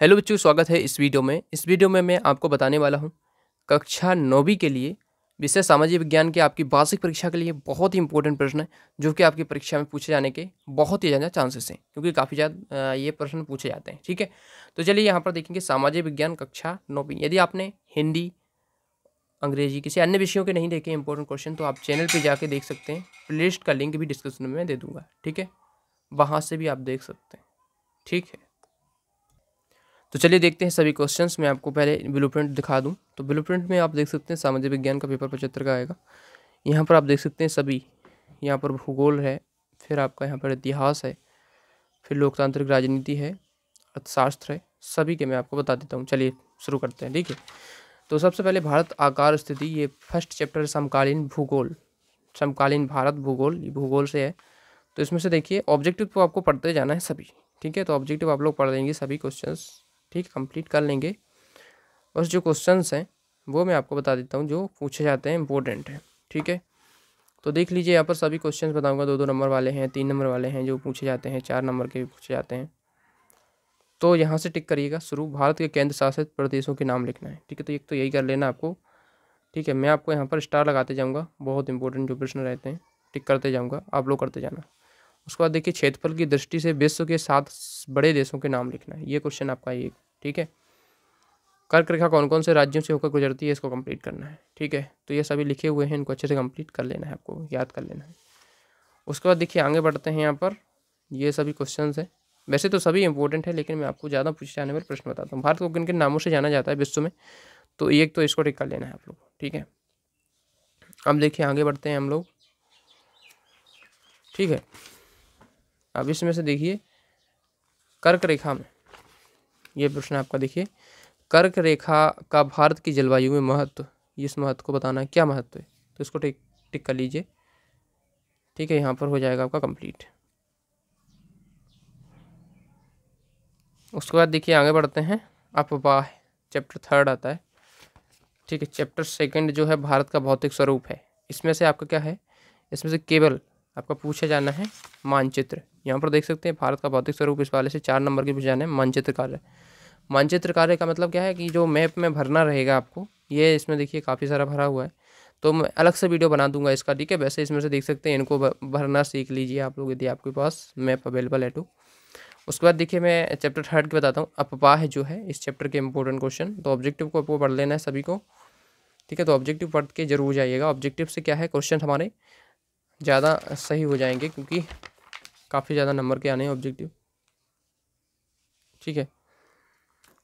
Hello बच्चों, स्वागत है इस वीडियो में। इस वीडियो में मैं आपको बताने वाला हूँ, कक्षा नौवीं के लिए विषय सामाजिक विज्ञान के आपकी वार्षिक परीक्षा के लिए बहुत ही इंपॉर्टेंट प्रश्न है, जो कि आपकी परीक्षा में पूछे जाने के बहुत ही ज़्यादा चांसेस हैं, क्योंकि काफ़ी ज़्यादा ये प्रश्न पूछे जाते हैं, ठीक है? तो चलिए यहाँ पर देखेंगे सामाजिक विज्ञान कक्षा नौवीं। यदि आपने हिंदी, अंग्रेज़ी किसी अन्य विषयों के नहीं देखे इंपॉर्टेंट क्वेश्चन तो आप चैनल पर जाके देख सकते हैं। प्लेलिस्ट का लिंक भी डिस्क्रिप्शन में दे दूँगा, ठीक है? वहाँ से भी आप देख सकते हैं, ठीक है? तो चलिए देखते हैं सभी क्वेश्चंस मैं आपको पहले ब्लूप्रिंट दिखा दूँ। तो ब्लूप्रिंट में आप देख सकते हैं सामाजिक विज्ञान का पेपर पचहत्तर का आएगा। यहाँ पर आप देख सकते हैं सभी। यहाँ पर भूगोल है, फिर आपका यहाँ पर इतिहास है, फिर लोकतांत्रिक राजनीति है, अर्थशास्त्र है, सभी के मैं आपको बता देता हूँ। चलिए शुरू करते हैं, ठीक है? तो सबसे पहले भारत आकार स्थिति, ये फ़र्स्ट चैप्टर समकालीन भूगोल। समकालीन भारत भूगोल, ये भूगोल से है। तो इसमें से देखिए ऑब्जेक्टिव तो आपको पढ़ते जाना है सभी, ठीक है? तो ऑब्जेक्टिव आप लोग पढ़ लेंगे सभी क्वेश्चंस ठीक कंप्लीट कर लेंगे। बस जो क्वेश्चंस हैं, वो मैं आपको बता देता हूँ, जो पूछे जाते हैं इंपॉर्टेंट हैं, ठीक है? तो देख लीजिए, यहाँ पर सभी क्वेश्चंस बताऊँगा। दो दो नंबर वाले हैं, तीन नंबर वाले हैं, जो पूछे जाते हैं, चार नंबर के भी पूछे जाते हैं। तो यहाँ से टिक करिएगा, शुरू। भारत के केंद्र शासित प्रदेशों के नाम लिखना है, ठीक है? तो एक तो यही कर लेना आपको, ठीक है? मैं आपको यहाँ पर स्टार लगाते जाऊँगा, बहुत इंपॉर्टेंट जो प्रश्न रहते हैं टिक करते जाऊँगा, आप लोग करते जाना। उसके बाद देखिए, क्षेत्रफल की दृष्टि से विश्व के सात बड़े देशों के नाम लिखना है, ये क्वेश्चन आपका ये ठीक है? कर्क रेखा कौन कौन से राज्यों से होकर गुजरती है, इसको कंप्लीट करना है, ठीक है? तो ये सभी लिखे हुए हैं, इनको अच्छे से कंप्लीट कर लेना है आपको, याद कर लेना है। उसके बाद देखिए, आगे बढ़ते हैं यहाँ पर। ये सभी क्वेश्चन हैं। वैसे तो सभी इंपॉर्टेंट है, लेकिन मैं आपको ज़्यादा पूछे जाने वाले प्रश्न बताता हूँ। भारत को किन किन नामों से जाना जाता है विश्व में? तो एक तो इसको टिक कर लेना है आप लोग, ठीक है? अब देखिए, आगे बढ़ते हैं हम लोग। ठीक है? अब इसमें से देखिए, कर्क रेखा में ये प्रश्न आपका, देखिए। कर्क रेखा का भारत की जलवायु में महत्व, इस महत्व को बताना है क्या महत्व है? तो इसको टिक टिक कर लीजिए। ठीक है, यहाँ पर हो जाएगा आपका कंप्लीट उसके बाद देखिए, आगे बढ़ते हैं। अपवाह चैप्टर थर्ड आता है। ठीक है चैप्टर सेकंड जो है, भारत का भौतिक स्वरूप है। इसमें से आपका क्या है? इसमें से केवल आपका पूछा जाना है मानचित्र। यहाँ पर देख सकते हैं, भारत का भौतिक स्वरूप इस वाले से चार नंबर के पूछा जाना है मानचित्र कार्य मानचित्र कार्य का मतलब क्या है कि जो मैप में भरना रहेगा आपको, ये इसमें देखिए काफ़ी सारा भरा हुआ है। तो मैं अलग से वीडियो बना दूँगा इसका, ठीक है? वैसे इसमें से देख सकते हैं, इनको भरना सीख लीजिए आप लोग यदि आपके पास मैप अवेलेबल है तो। उसके बाद देखिए मैं चैप्टर थर्ड की बताता हूँ, अपवाह जो है, इस चैप्टर के इंपॉर्टेंट क्वेश्चन तो ऑब्जेक्टिव को आपको पढ़ लेना है सभी को, ठीक है? तो ऑब्जेक्टिव पढ़ के ज़रूर जाइएगा। ऑब्जेक्टिव से क्या है क्वेश्चन हमारे ज़्यादा सही हो जाएँगे, क्योंकि काफ़ी ज़्यादा नंबर के आने हैं ऑब्जेक्टिव ठीक है?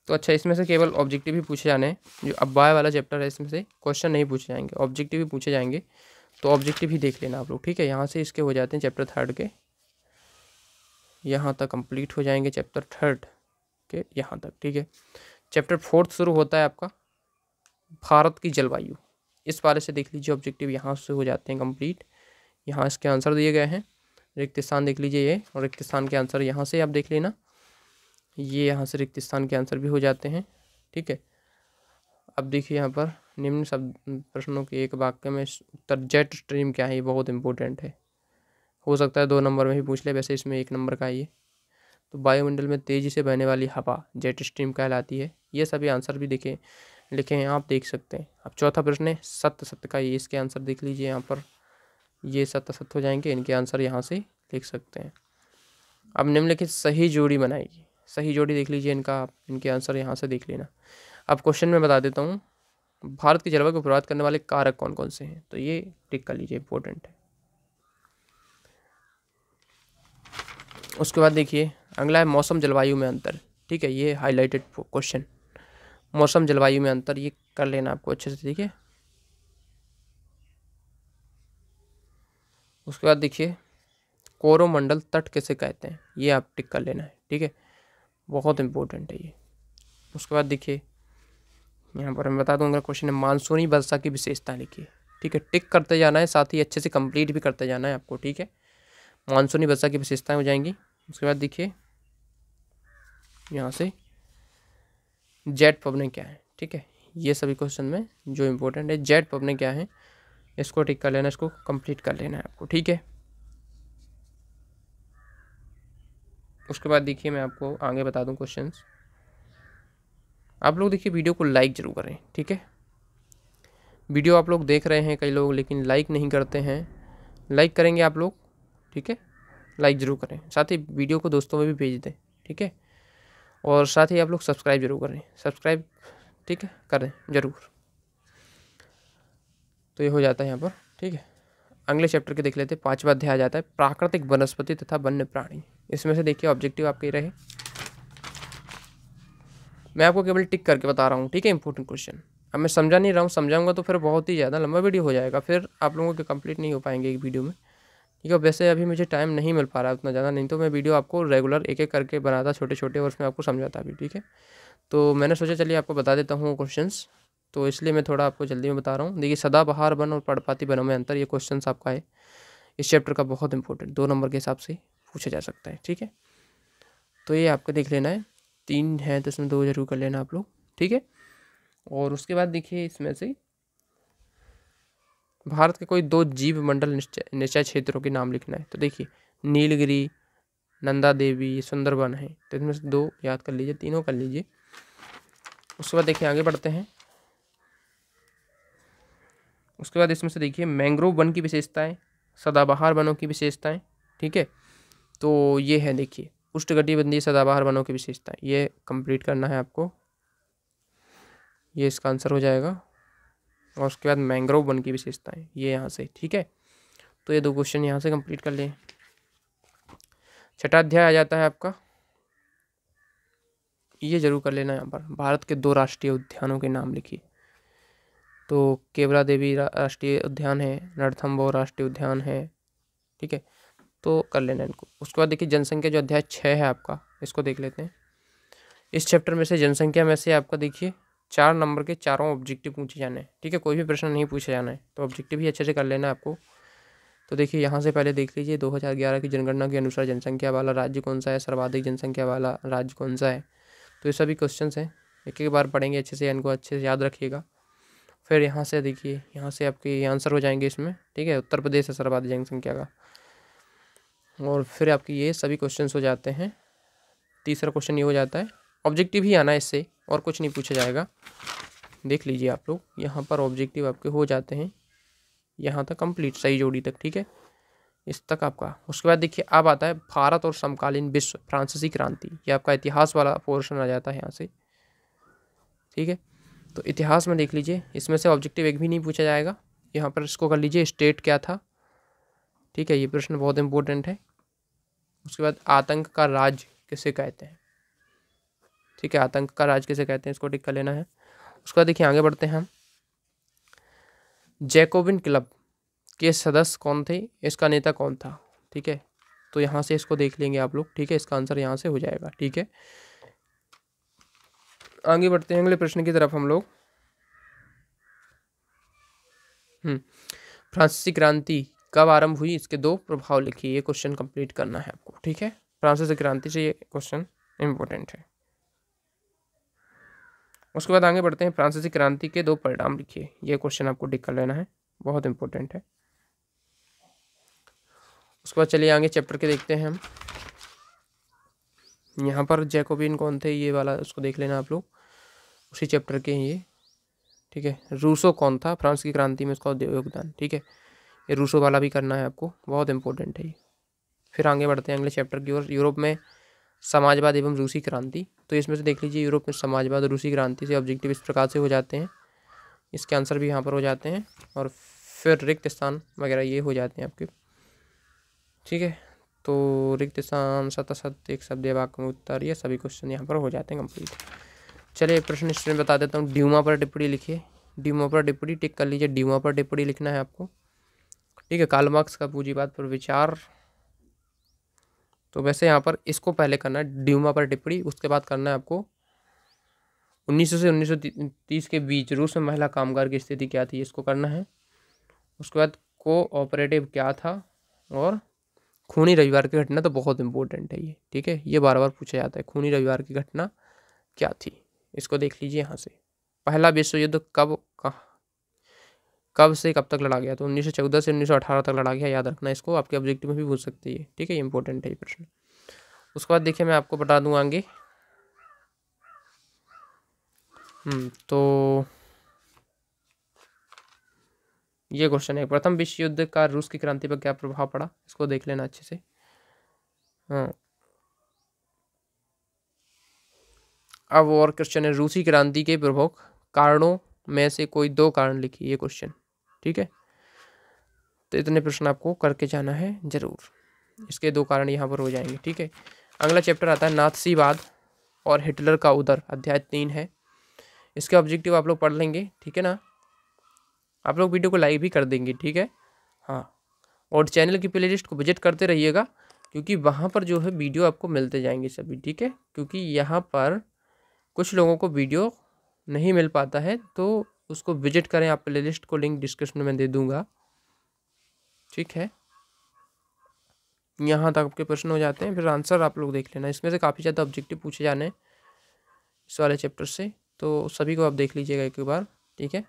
तो अच्छा इसमें से केवल ऑब्जेक्टिव ही पूछे जाने हैं। जो अब्बाय वाला चैप्टर है, इसमें से क्वेश्चन नहीं पूछे जाएँगे। ऑब्जेक्टिव ही पूछे जाएँगे। तो ऑब्जेक्टिव ही देख लेना आप लोग, ठीक है? यहाँ से इसके हो जाते हैं चैप्टर थर्ड के। यहाँ तक कंप्लीट हो जाएँगे चैप्टर थर्ड के यहाँ तक, ठीक है? चैप्टर फोर्थ शुरू होता है आपका। भारत की जलवायु। इस बारे से देख लीजिए ऑब्जेक्टिव यहाँ से हो जाते हैं कंप्लीट यहाँ इसके आंसर दिए गए हैं। रिक्त स्थान देख लीजिए ये, और रिक्त स्थान के आंसर यहाँ से आप देख लेना। ये यहाँ से रिक्त स्थान के आंसर भी हो जाते हैं, ठीक है? अब देखिए यहाँ पर निम्न शब्द, प्रश्नों के एक वाक्य में उत्तर जेट स्ट्रीम क्या है, ये बहुत इंपॉर्टेंट है। हो सकता है दो नंबर में भी पूछ ले, वैसे इसमें एक नंबर का ये तो वायुमंडल में तेज़ी से बहने वाली हवा जेट स्ट्रीम कहलाती है। ये सभी आंसर भी देखें, लिखे हैं, आप देख सकते हैं। अब चौथा प्रश्न है, सत्य सत्य का, ये इसके आंसर देख लीजिए यहाँ पर। ये सत्य सत्य हो जाएँगे, इनके आंसर यहाँ से लिख सकते हैं। अब निम्नलिखित सही जोड़ी बनाएगी सही जोड़ी देख लीजिए इनका, इनके आंसर यहाँ से देख लेना। अब क्वेश्चन में बता देता हूँ, भारत की जलवायु को प्रभावित करने वाले कारक कौन कौन से हैं? तो ये टिक कर लीजिए इंपॉर्टेंट है। उसके बाद देखिए, अगला है मौसम जलवायु में अंतर। ठीक है, ये हाईलाइटेड क्वेश्चन मौसम जलवायु में अंतर, ये कर लेना आपको अच्छे से, ठीक है? उसके बाद देखिए, कोरोमंडल तट कैसे कहते हैं? ये आप टिक कर लेना है, ठीक है? बहुत इंपॉर्टेंट है ये। उसके बाद देखिए, यहाँ पर मैं बता दूँगा क्वेश्चन है, मानसूनी वर्षा की विशेषता लिखिए। ठीक है, टिक करते जाना है, साथ ही अच्छे से कंप्लीट भी करते जाना है आपको, ठीक है? मानसूनी वर्षा की विशेषताएँ हो जाएँगी। उसके बाद देखिए, यहाँ से जेट पबने क्या है, ठीक है? ये सभी क्वेश्चन में जो इम्पोर्टेंट है जेट पबने क्या है, इसको टिक कर लेना, इसको कंप्लीट कर लेना है आपको, ठीक है? उसके बाद देखिए मैं आपको आगे बता दूँ क्वेश्चन आप लोग देखिए वीडियो को लाइक ज़रूर करें, ठीक है? वीडियो आप लोग देख रहे हैं कई लोग, लेकिन लाइक नहीं करते हैं। लाइक करेंगे आप लोग, ठीक है? लाइक ज़रूर करें। साथ ही वीडियो को दोस्तों में भी भेज दें, ठीक है? और साथ ही आप लोग सब्सक्राइब ज़रूर करें। सब्सक्राइब ठीक है? करें, ज़रूर। तो ये हो जाता है यहाँ पर, ठीक है? अगले चैप्टर के देख लेते हैं। पांचवा अध्याय आ जाता है, प्राकृतिक वनस्पति तथा वन्य प्राणी। इसमें से देखिए ऑब्जेक्टिव आपके रहे। मैं आपको केवल टिक करके बता रहा हूँ, ठीक है? इंपॉर्टेंट क्वेश्चन अब मैं समझा नहीं रहा हूँ, समझाऊँगा तो फिर बहुत ही ज़्यादा लंबा वीडियो हो जाएगा। फिर आप लोगों के कंप्लीट नहीं हो पाएँगे एक वीडियो में। ठीक है, वैसे अभी मुझे टाइम नहीं मिल पा रहा है उतना ज़्यादा, नहीं तो मैं वीडियो आपको रेगुलर एक एक करके बनाता छोटे छोटे और उसमें आपको समझाता भी, ठीक है? तो मैंने सोचा चलिए आपको बता देता हूँ क्वेश्चन तो इसलिए मैं थोड़ा आपको जल्दी में बता रहा हूँ। देखिए, सदाबहार वन और पर्णपाती वनों में अंतर, ये क्वेश्चन आपका है। इस चैप्टर का बहुत इंपॉर्टेंट दो नंबर के हिसाब से पूछा जा सकता है, ठीक है? तो ये आपको देख लेना है। तीन है तो इसमें दो ज़रूर कर लेना आप लोग, ठीक है? और उसके बाद देखिए इसमें से भारत के कोई दो जीव मंडल निश्चय क्षेत्रों के नाम लिखना है। तो देखिए, नीलगिरी नंदा देवी सुंदरबन है। तो इसमें से दो याद कर लीजिए, तीनों कर लीजिए। उसके बाद देखिए आगे बढ़ते हैं। उसके बाद इसमें से देखिए मैंग्रोव वन की विशेषताएँ, सदाबहार वनों की विशेषताएँ, ठीक है? तो ये है देखिए, उष्णकटिबंधीय सदाबहार वनों की विशेषताएँ। ये कंप्लीट करना है आपको। ये इसका आंसर हो जाएगा। और उसके बाद मैंग्रोव वन की विशेषताएँ, ये यहाँ से, ठीक है? तो ये दो क्वेश्चन यहाँ से कंप्लीट कर लें। छठा अध्याय आ जाता है आपका। ये ज़रूर कर लेना यहाँ पर। भारत के दो राष्ट्रीय उद्यानों के नाम लिखिए। तो केवला देवी राष्ट्रीय उद्यान है रणथम्बोर राष्ट्रीय उद्यान है, ठीक है? तो कर लेना इनको। उसके बाद देखिए जनसंख्या जो अध्याय छः है आपका, इसको देख लेते हैं। इस चैप्टर में से जनसंख्या में से आपका देखिए, चार नंबर के चारों ऑब्जेक्टिव पूछे जाने हैं, ठीक है? कोई भी प्रश्न नहीं पूछा जाना है तो ऑब्जेक्टिव ही अच्छे से कर लेना है आपको। तो देखिए यहाँ से पहले देख लीजिए 2011 की जनगणना के अनुसार जनसंख्या वाला राज्य कौन सा है? सर्वाधिक जनसंख्या वाला राज्य कौन सा है? तो ये सभी क्वेश्चन हैं। एक एक बार पढ़ेंगे अच्छे से, इनको अच्छे से याद रखिएगा। फिर यहाँ से देखिए, यहाँ से आपके आंसर हो जाएँगे इसमें, ठीक है? उत्तर प्रदेश है सर्वाधिक जनसंख्या का। और फिर आपके ये सभी क्वेश्चन हो जाते हैं। तीसरा क्वेश्चन ये हो जाता है ऑब्जेक्टिव ही आना है इससे, और कुछ नहीं पूछा जाएगा। देख लीजिए आप लोग, यहाँ पर ऑब्जेक्टिव आपके हो जाते हैं, यहाँ तक कंप्लीट सही जोड़ी तक, ठीक है? इस तक आपका। उसके बाद देखिए, अब आता है भारत और समकालीन विश्व, फ्रांसीसी क्रांति। ये आपका इतिहास वाला पोर्शन आ जाता है यहाँ से, ठीक है? तो इतिहास में देख लीजिए, इसमें से ऑब्जेक्टिव एक भी नहीं पूछा जाएगा। यहाँ पर इसको कर लीजिए स्टेट क्या था? ठीक है, ये प्रश्न बहुत इंपॉर्टेंट है। उसके बाद आतंक का राज किसे कहते हैं? ठीक है, आतंक का राज किसे कहते हैं? इसको टिक कर लेना है। उसके बाद देखिए, आगे बढ़ते हैं हम। जैकोबिन क्लब के सदस्य कौन थे? इसका नेता कौन था? ठीक है तो यहाँ से इसको देख लेंगे आप लोग। ठीक है, इसका आंसर यहाँ से हो जाएगा। ठीक है आगे बढ़ते हैं, अगले प्रश्न की तरफ़ हम लोग। हम्म फ्रांसीसी क्रांति कब आरंभ हुई? इसके दो प्रभाव लिखिए, ये क्वेश्चन कंप्लीट करना है आपको, ठीक है? फ्रांसीसी क्रांति से ये क्वेश्चन इंपॉर्टेंट है। उसके बाद आगे बढ़ते हैं, फ्रांसीसी क्रांति के दो परिणाम लिखिए, ये क्वेश्चन आपको टिक कर लेना है, बहुत इंपॉर्टेंट है। उसके बाद चलिए आगे चैप्टर के देखते हैं हम। यहाँ पर जैकोबिन कौन थे? ये वाला, उसको देख लेना आप लोग। उसी चैप्टर के हैं ये। ठीक है? रूसो कौन था? फ्रांस की क्रांति में उसका योगदान। ठीक है? ये रूसो वाला भी करना है आपको। बहुत इंपॉर्टेंट है ये। फिर आगे बढ़ते हैं अगले चैप्टर की ओर। यूरोप में समाजवाद एवं रूसी क्रांति। तो इसमें से देख लीजिए, यूरोप में समाजवाद और रूसी क्रांति से ऑब्जेक्टिव इस प्रकार से हो जाते हैं। इसके आंसर भी यहाँ पर हो जाते हैं। और फिर रिक्त स्थान वगैरह ये हो जाते हैं आपके। ठीक है? तो रिक्त स्थान सत एक शब्द वाक्य में उत्तर, ये सभी क्वेश्चन यहाँ पर हो जाते हैं कंप्लीट चलिए, प्रश्न स्टूडेंट बता देता हूँ. ड्यूमा पर टिप्पणी लिखिए. ड्यूमा पर टिप्पणी टिक कर लीजिए. ड्यूमा पर टिप्पणी लिखना है आपको. ठीक है कालमार्क्स का पूंजीवाद पर विचार. तो वैसे यहाँ पर इसको पहले करना है. ड्यूमा पर टिप्पणी उसके बाद करना है आपको. 1900 से 1930 के बीच रूस में महिला कामगार की स्थिति क्या थी, इसको करना है. उसके बाद को ऑपरेटिव क्या था और खूनी रविवार की घटना तो बहुत इंपॉर्टेंट है ये ठीक है? ये बार बार पूछा जाता है खूनी रविवार की घटना क्या थी? इसको देख लीजिए यहाँ से। पहला विश्व युद्ध कब कब से कब तक लड़ा गया? तो 1914 से 1918 तक लड़ा गया याद रखना इसको आपके ऑब्जेक्टिव में भी पूछ सकती है ठीक है? इंपॉर्टेंट है ये प्रश्न। उसके बाद देखिए मैं आपको बता दूँ आगे। हम्म, तो ये क्वेश्चन है प्रथम विश्व युद्ध का रूस की क्रांति पर क्या प्रभाव पड़ा? इसको देख लेना अच्छे से। हाँ। अब और क्वेश्चन है, रूसी क्रांति के प्रमुख कारणों में से कोई दो कारण लिखिए ये क्वेश्चन ठीक है? तो इतने प्रश्न आपको करके जाना है, ज़रूर। इसके दो कारण यहाँ पर हो जाएँगे, ठीक है? अगला चैप्टर आता है नाथसीवाद और हिटलर का उदर, अध्याय तीन है। इसके ऑब्जेक्टिव आप लोग पढ़ लेंगे, ठीक है ना? आप लोग वीडियो को लाइक भी कर देंगे, ठीक है? हाँ। और चैनल की प्ले को विज़िट करते रहिएगा, क्योंकि वहाँ पर जो है वीडियो आपको मिलते जाएँगे सभी, ठीक है? क्योंकि यहाँ पर कुछ लोगों को वीडियो नहीं मिल पाता है तो उसको विज़िट करें, आप प्ले को लिंक डिस्क्रिप्शन में दे दूँगा, ठीक है? यहाँ तक आपके प्रश्न हो जाते हैं, फिर आंसर आप लोग देख लेना। इसमें से काफ़ी ज़्यादा ऑब्जेक्टिव पूछे जाने इस वाले चैप्टर से तो सभी को आप देख लीजिएगा एक बार, ठीक है?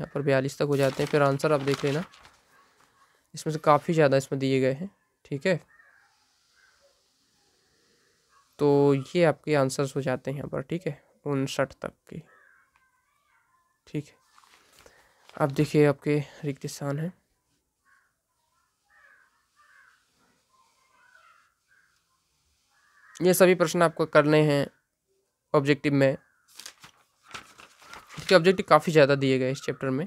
यहाँ पर बयालीस तक हो जाते हैं। फिर आंसर आप देख लेना। इसमें से काफ़ी ज़्यादा इसमें दिए गए हैं, ठीक है? तो ये आपके आंसर्स हो जाते हैं यहाँ पर, ठीक है? उनसठ तक के, ठीक है? अब देखिए आपके रिक्त स्थान है। ये सभी प्रश्न आपको करने हैं ऑब्जेक्टिव में। इसके ऑब्जेक्टिव काफ़ी ज़्यादा दिए गए इस चैप्टर में।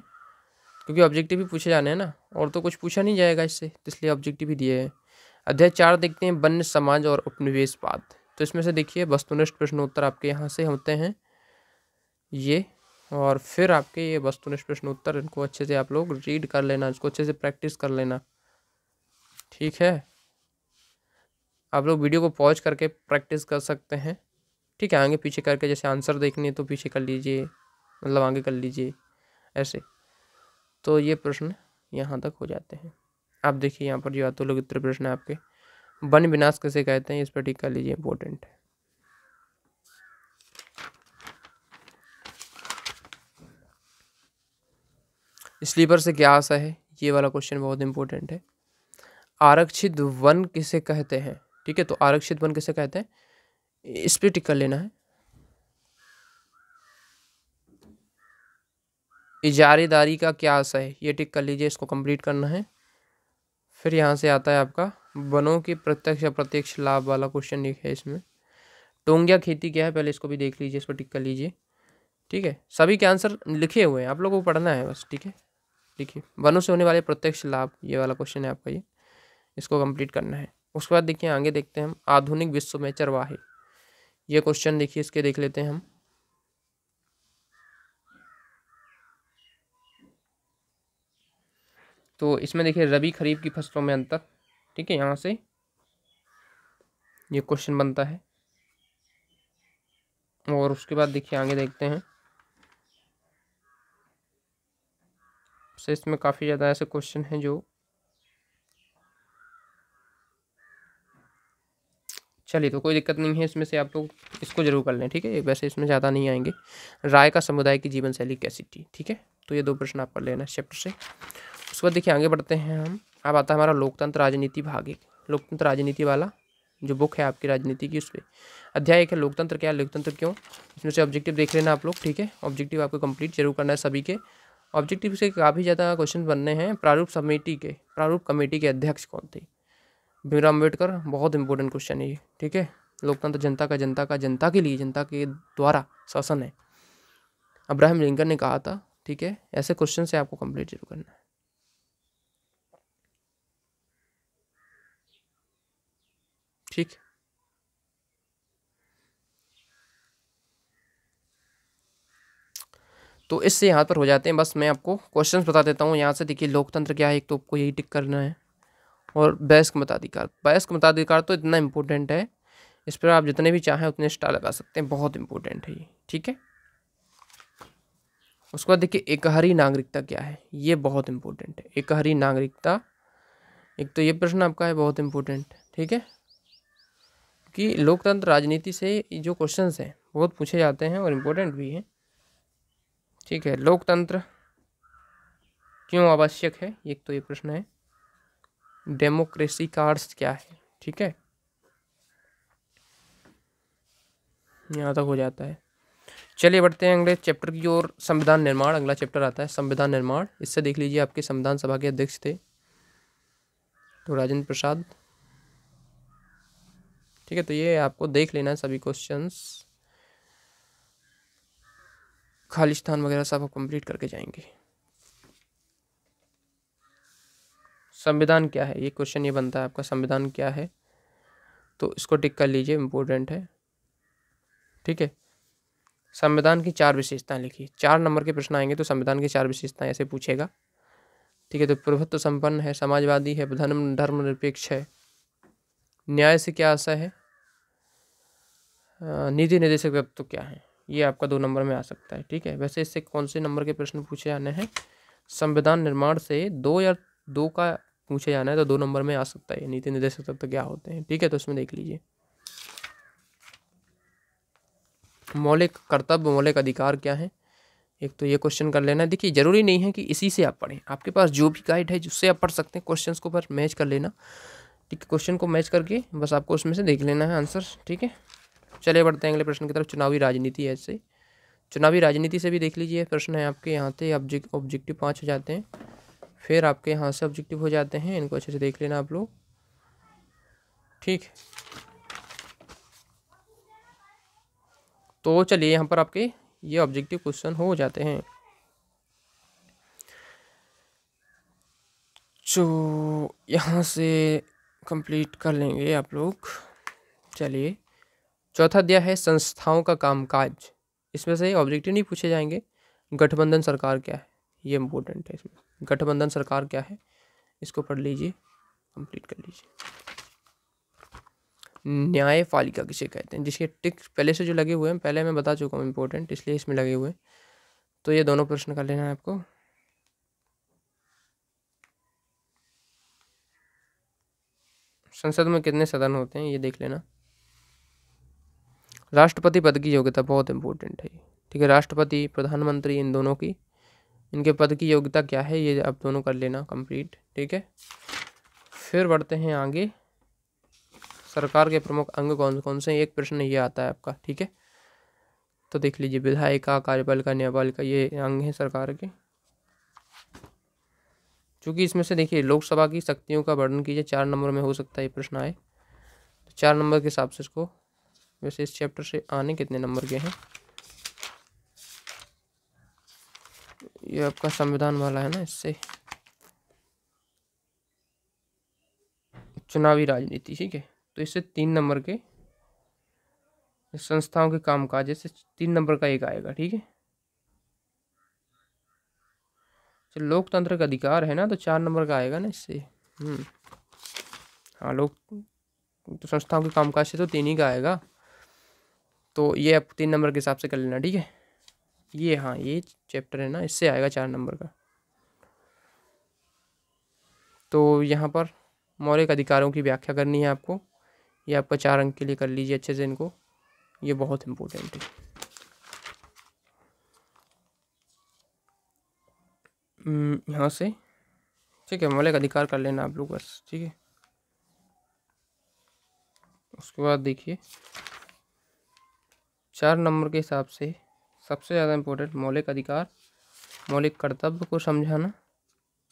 क्योंकि ऑब्जेक्टिव भी पूछे जाने हैं ना, और तो कुछ पूछा नहीं जाएगा इससे तो इसलिए ऑब्जेक्टिव भी दिए हैं। अध्याय चार देखते हैं, वन्य समाज और उपनिवेशवाद। तो इसमें से देखिए, वस्तुनिष्ठ प्रश्नोत्तर आपके यहाँ से होते हैं। ये, और फिर आपके ये वस्तुनिष्ठ प्रश्नोत्तर, इनको अच्छे से आप लोग रीड कर लेना, इसको अच्छे से प्रैक्टिस कर लेना। ठीक है? आप लोग वीडियो को पॉज करके प्रैक्टिस कर सकते हैं। ठीक है, आगे पीछे करके जैसे आंसर देखने तो पीछे कर लीजिए। मतलब आगे कर लीजिए, ऐसे। तो ये प्रश्न यहाँ तक हो जाते हैं। आप देखिए यहाँ पर जो आतो लोग उत्तर प्रश्न है आपके। वन विनाश कैसे कहते हैं? इस पर टिक लीजिए इंपॉर्टेंट है स्लीपर से क्या आशा है? ये वाला क्वेश्चन बहुत इंपॉर्टेंट है। आरक्षित वन किसे कहते हैं? ठीक है तो आरक्षित वन किसे कहते हैं? इस पर टिक कर लेना है। इजारेदारी का क्या आशा है? ये टिक कर लीजिए, इसको कंप्लीट करना है। फिर यहाँ से आता है आपका, वनों की प्रत्यक्ष अप्रत्यक्ष लाभ वाला क्वेश्चन लिखे है इसमें। टोंगिया खेती क्या है? पहले इसको भी देख लीजिए, इस पर टिक कर लीजिए। ठीक है? सभी के आंसर लिखे हुए हैं, आप लोगों को पढ़ना है बस, ठीक है? देखिए, वनों से होने वाले प्रत्यक्ष लाभ, ये वाला क्वेश्चन है आपका ये। इसको कंप्लीट करना है। उसके बाद देखिए, आगे देखते हैं हम, आधुनिक विश्व में चरवाहे। ये क्वेश्चन देखिए, इसके देख लेते हैं हम। तो इसमें देखिए रबी खरीफ की फ़सलों में अंतर, ठीक है, यहाँ से ये क्वेश्चन बनता है। और उसके बाद देखिए आगे देखते हैं। से इसमें काफ़ी ज़्यादा ऐसे क्वेश्चन हैं जो चलिए तो कोई दिक्कत नहीं है, इसमें से आप लोग इसको ज़रूर कर लें, ठीक है, वैसे इसमें ज़्यादा नहीं आएँगे। राय का समुदाय की जीवन शैली कैसी थी, ठीक है तो ये दो प्रश्न आप कर लेना चैप्टर से। उसके बाद देखिए आगे बढ़ते हैं हम। अब आता है हमारा लोकतंत्र राजनीति भाग एक। लोकतंत्र राजनीति वाला, जो बुक है आपकी राजनीति की, उस पर अध्याय एक है, लोकतंत्र क्या लोकतंत्र क्यों? इसमें से ऑब्जेक्टिव देख लेना आप लोग, ठीक है? ऑब्जेक्टिव आपको कंप्लीट ज़रूर करना है सभी के। ऑब्जेक्टिव से काफ़ी ज़्यादा क्वेश्चन बनने हैं। प्रारूप समिति के, प्रारूप कमेटी के अध्यक्ष कौन थे? भीमराव अंबेडकर बहुत इंपॉर्टेंट क्वेश्चन है ये, ठीक है? लोकतंत्र जनता का जनता का, जनता के लिए, जनता के द्वारा शासन है। अब्राहम लिंकन ने कहा था, ठीक है? ऐसे क्वेश्चन से आपको कंप्लीट ज़रूर करना है। ठीक। तो इससे यहाँ पर हो जाते हैं, बस मैं आपको क्वेश्चंस बता देता हूँ। यहाँ से देखिए, लोकतंत्र क्या है? एक तो आपको यही टिक करना है। और वयस्क मताधिकार। वयस्क मताधिकार तो इतना इम्पोर्टेंट है, इस पर आप जितने भी चाहें उतने स्टार लगा सकते हैं। बहुत इंपॉर्टेंट है ये, ठीक है? उसके बाद देखिए एकहरी नागरिकता क्या है? ये बहुत इंपॉर्टेंट है। एकहरी नागरिकता, एक तो ये प्रश्न आपका है, बहुत इंपॉर्टेंट ठीक है? कि लोकतंत्र राजनीति से जो क्वेश्चंस हैं, बहुत पूछे जाते हैं और इम्पोर्टेंट भी हैं। ठीक है, लोकतंत्र क्यों आवश्यक है? एक तो ये प्रश्न है। डेमोक्रेसी का अर्थ क्या है? ठीक है? यहाँ तक हो जाता है। चलिए बढ़ते हैं अगले चैप्टर की ओर। संविधान निर्माण, अगला चैप्टर आता है संविधान निर्माण। इससे देख लीजिए आपके संविधान सभा के अध्यक्ष थे। तो राजेंद्र प्रसाद ठीक है तो ये आपको देख लेना है सभी क्वेश्चंस खालिस्तान वगैरह सब कंप्लीट करके जाएँगे। संविधान क्या है? ये क्वेश्चन ये बनता है आपका, संविधान क्या है? तो इसको टिक कर लीजिए इम्पोर्टेंट है। ठीक है? संविधान की चार विशेषताएँ लिखिए। चार नंबर के प्रश्न आएँगे तो संविधान की चार विशेषताएँ ऐसे पूछेगा। ठीक है तो प्रभुत्व संपन्न है, समाजवादी है, धर्म धर्म निरपेक्ष है। न्याय से क्या आशा है? नीति निर्देशक तत्व क्या है? ये आपका दो नंबर में आ सकता है, ठीक है? वैसे इससे कौन से नंबर के प्रश्न पूछे जाने हैं? संविधान निर्माण से दो या दो का पूछे जाना है तो दो नंबर में आ सकता है नीति निर्देशक तत्व क्या होते हैं, ठीक है? तो इसमें देख लीजिए। मौलिक कर्तव्य, मौलिक अधिकार क्या है? एक तो ये क्वेश्चन कर लेना। देखिए, ज़रूरी नहीं है कि इसी से आप पढ़ें। आपके पास जो भी गाइड है, जिससे आप पढ़ सकते हैं क्वेश्चंस को पर मैच कर लेना। ठीक है क्वेश्चन को मैच करके बस आपको उसमें से देख लेना है आंसर ठीक है? चलिए बढ़ते हैं अगले प्रश्न की तरफ़। चुनावी राजनीति ऐसे। चुनावी राजनीति से भी देख लीजिए, प्रश्न है आपके यहाँ से ऑब्जेक्टिव पाँच हो जाते हैं। फिर आपके यहाँ से ऑब्जेक्टिव हो जाते हैं, इनको अच्छे से देख लेना आप लोग। ठीक तो चलिए यहाँ पर आपके ये ऑब्जेक्टिव क्वेश्चन हो जाते हैं। जो यहाँ से कंप्लीट कर लेंगे आप लोग। चलिए। चौथा दिया है संस्थाओं का कामकाज। इसमें से ऑब्जेक्टिव नहीं पूछे जाएँगे। गठबंधन सरकार क्या है? ये इम्पोर्टेंट है इसमें। गठबंधन सरकार क्या है? इसको पढ़ लीजिए कंप्लीट कर लीजिए। न्यायपालिका किसे कहते हैं? जिसके टिक पहले से जो लगे हुए हैं, पहले मैं बता चुका हूँ इम्पोर्टेंट इसलिए इसमें लगे हुए हैं। तो ये दोनों प्रश्न कर लेना है आपको। संसद में कितने सदन होते हैं, ये देख लेना। राष्ट्रपति पद की योग्यता बहुत इंपॉर्टेंट है। ठीक है, राष्ट्रपति, प्रधानमंत्री, इन दोनों की, इनके पद की योग्यता क्या है, ये आप दोनों कर लेना कंप्लीट ठीक है? फिर बढ़ते हैं आगे। सरकार के प्रमुख अंग कौन कौन से एक प्रश्न ये आता है आपका, ठीक है? तो देख लीजिए, विधायिका, कार्यपालिका, न्यायपालिका, ये अंग हैं सरकार के। चूँकि इसमें से देखिए, लोकसभा की शक्तियों का वर्णन कीजिए, चार नंबर में हो सकता है ये प्रश्न आए। तो चार नंबर के हिसाब से इसको वैसे इस चैप्टर से आने कितने नंबर के हैं? ये आपका संविधान वाला है ना इससे। चुनावी राजनीति, ठीक है? तो इससे तीन नंबर के संस्थाओं के कामकाज से तीन नंबर का एक आएगा, ठीक है? जो लोकतंत्र का अधिकार है ना तो चार नंबर का आएगा ना इससे। हम्म। हाँ लोक तो संस्थाओं के कामकाज से तो तीन ही का आएगा। तो ये आप तीन नंबर के हिसाब से कर लेना ठीक है? ये हाँ ये चैप्टर है ना इससे आएगा चार नंबर का। तो यहाँ पर मौलिक अधिकारों की व्याख्या करनी है आपको। ये आपका चार अंक के लिए कर लीजिए अच्छे से इनको। ये बहुत इम्पोर्टेंट है। हम्म, यहाँ से ठीक है मौलिक अधिकार कर लेना आप लोग बस ठीक है? उसके बाद देखिए चार नंबर के हिसाब से सबसे ज़्यादा इम्पोर्टेंट मौलिक अधिकार, मौलिक कर्तव्य को समझाना,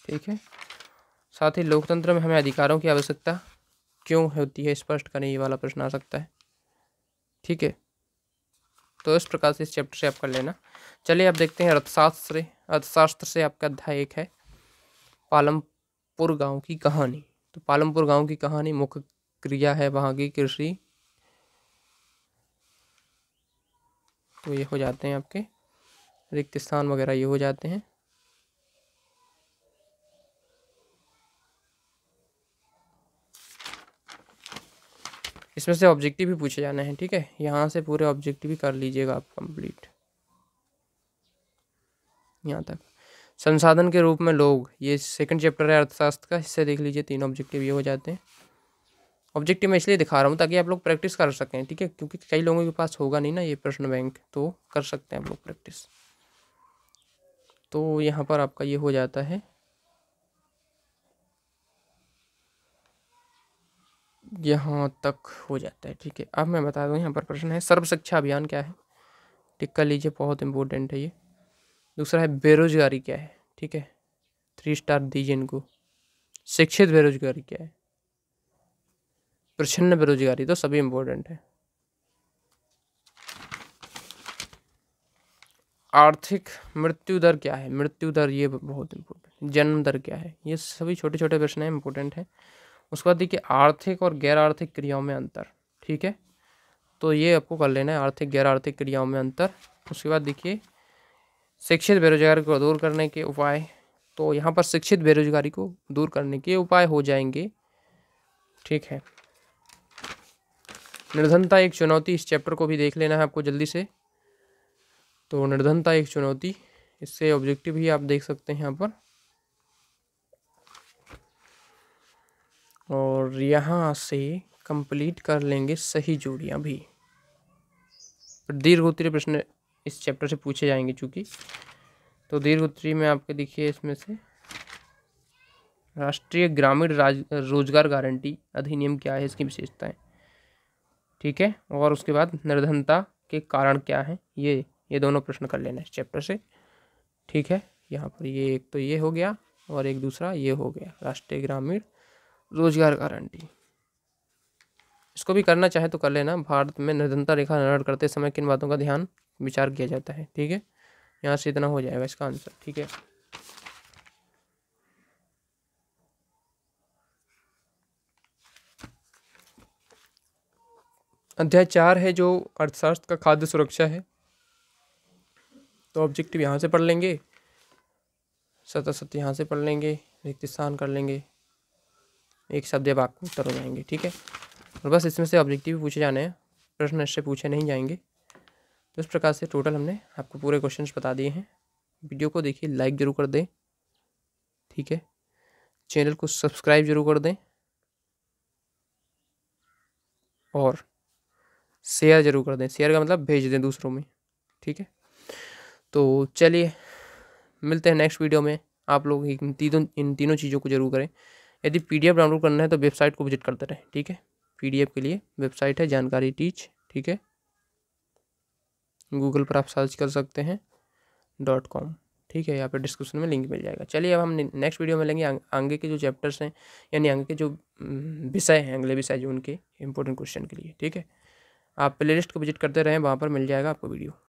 ठीक है? साथ ही लोकतंत्र में हमें अधिकारों की आवश्यकता क्यों होती है, स्पष्ट करें ये वाला प्रश्न आ सकता है, ठीक है? तो इस प्रकार से इस चैप्टर से आप कर लेना। चलिए आप देखते हैं अर्थशास्त्र अर्थशास्त्र से आपका अध्याय एक है, पालमपुर गाँव की कहानी। तो पालमपुर गाँव की कहानी मुख्य क्रिया है वहाँ की कृषि तो ये हो जाते हैं आपके, रिक्त स्थान वगैरह ये हो जाते हैं। इसमें से ऑब्जेक्टिव भी पूछे जाने हैं, ठीक है? यहाँ से पूरे ऑब्जेक्टिव भी कर लीजिएगा आप कंप्लीट यहाँ तक। संसाधन के रूप में लोग, ये सेकंड चैप्टर है अर्थशास्त्र का, इससे देख लीजिए, तीन ऑब्जेक्टिव ये हो जाते हैं। ऑब्जेक्टिव मैं इसलिए दिखा रहा हूँ ताकि आप लोग प्रैक्टिस कर सकें, ठीक है? क्योंकि कई लोगों के पास होगा नहीं ना ये प्रश्न बैंक तो कर सकते हैं आप लोग प्रैक्टिस तो यहाँ पर आपका ये हो जाता है। यहाँ तक हो जाता है, ठीक है? अब मैं बता दूँ यहाँ पर प्रश्न है, सर्व शिक्षा अभियान क्या है? टिक कर लीजिए, बहुत इंपॉर्टेंट है ये। दूसरा है, बेरोजगारी क्या है? ठीक है? थ्री स्टार दीजिए इनको। शिक्षित बेरोजगारी क्या है? प्रछन्न बेरोजगारी तो सभी इंपॉर्टेंट है। आर्थिक मृत्यु दर क्या है? मृत्यु दर ये बहुत इंपॉर्टेंट जन्म दर क्या है? ये सभी छोटे छोटे प्रश्न हैं इंपॉर्टेंट हैं। उसके बाद देखिए, आर्थिक और गैर आर्थिक क्रियाओं में अंतर, ठीक है? तो ये आपको कर लेना है, आर्थिक गैर आर्थिक क्रियाओं में अंतर। उसके बाद देखिए, शिक्षित बेरोजगारी को दूर करने के उपाय। तो यहाँ पर शिक्षित बेरोजगारी को दूर करने के उपाय हो जाएँगे, ठीक है? निर्धनता एक चुनौती, इस चैप्टर को भी देख लेना है आपको जल्दी से। तो निर्धनता एक चुनौती, इससे ऑब्जेक्टिव ही आप देख सकते हैं यहाँ पर। और यहाँ से कंप्लीट कर लेंगे सही जोड़ियाँ भी। दीर्घ प्रश्न इस चैप्टर से पूछे जाएँगे चूँकि। तो दीर्घ में आपके देखिए इसमें से, राष्ट्रीय ग्रामीण राज, रोज़गार गारंटी अधिनियम क्या है, इसकी विशेषताएँ। ठीक है? और उसके बाद निर्धनता के कारण क्या है? ये ये दोनों प्रश्न कर लेना इस चैप्टर से। ठीक है? यहाँ पर ये एक तो ये हो गया और एक दूसरा ये हो गया। राष्ट्रीय ग्रामीण रोज़गार गारंटी। इसको भी करना चाहे तो कर लेना। भारत में निर्धनता रेखा निर्धारण करते समय किन बातों का ध्यान, विचार किया जाता है। ठीक है? यहाँ से इतना हो जाएगा इसका आंसर ठीक है? अध्याय चार है जो अर्थशास्त्र का खाद्य सुरक्षा है। तो ऑब्जेक्टिव यहाँ से पढ़ लेंगे। सतह सत्य यहाँ से पढ़ लेंगे रिक्त स्थान कर लेंगे। एक शब्द या आपको उत्तर हो जाएँगे, ठीक है? और बस इसमें से ऑब्जेक्टिव पूछे जाने हैं। प्रश्न इससे पूछे नहीं जाएँगे। तो इस प्रकार से टोटल हमने आपको पूरे क्वेश्चन बता दिए हैं। वीडियो को देखिए लाइक ज़रूर कर दें, ठीक है? चैनल को सब्सक्राइब ज़रूर कर दें। और शेयर ज़रूर कर दें। शेयर का मतलब भेज दें दूसरों में, ठीक है? तो चलिए, मिलते हैं नेक्स्ट वीडियो में। आप लोग इन तीनों इन तीनों चीज़ों को ज़रूर करें। यदि पीडीएफ डाउनलोड करना है तो वेबसाइट को विज़िट करते रहें, ठीक है? पीडीएफ के लिए वेबसाइट है, जानकारी टीच ठीक है? गूगल पर आप सर्च कर सकते हैं डॉट कॉम ठीक है? यहाँ पर डिस्क्रिप्शन में लिंक मिल जाएगा। चलिए, अब हम नेक्स्ट वीडियो में लेंगे आगे के जो चैप्टर्स हैं, यानी आगे के जो विषय हैं, अगले विषय जो उनके इंपॉर्टेंट क्वेश्चन के लिए, ठीक है? आप प्ले लिस्ट को विज़िट करते रहें वहाँ पर मिल जाएगा आपको वीडियो